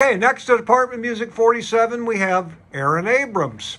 Okay, next to Department Music 47, we have Aaron Abrams.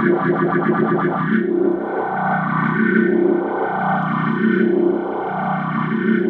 Thank you.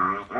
Mm-hmm.